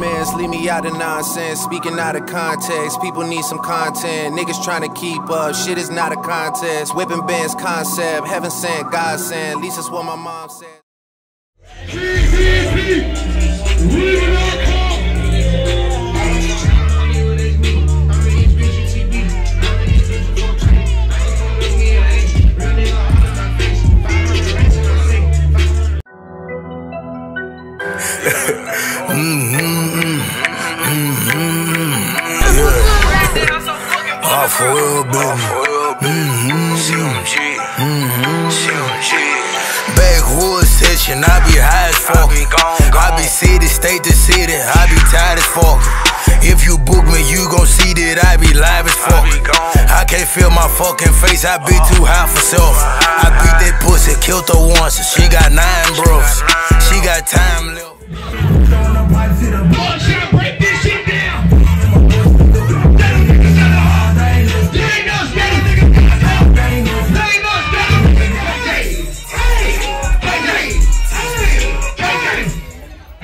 leave me out of nonsense. Speaking out of context, people need some content. Niggas trying to keep up, shit is not a contest. Whipping bands concept, heaven sent, God sent. At least that's what my mom said. For real, baby. Backwood session, I be high as fuck. I be city, state to city, I be tired as fuck. If you book me, you gon' see that I be live as fuck. I can't feel my fucking face, I be too high for self. I beat that pussy, killed her once, she got nine bros. She got time left.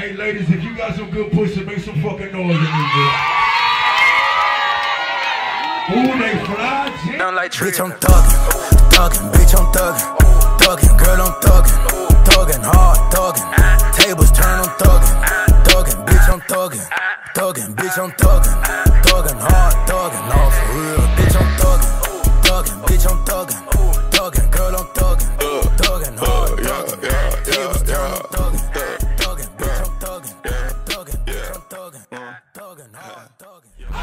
Hey, ladies, if you got some good pussy, make some fucking noise in this bitch. Ooh, they fly. Jim. Bitch, I'm thuggin', thuggin', bitch, I'm thuggin', thuggin', girl, I'm thuggin', thuggin', hard thuggin', tables turn, I'm thuggin', thuggin', bitch, I'm thuggin', thuggin', bitch, I'm thuggin', thuggin', hard thuggin', all for real, bitch, I'm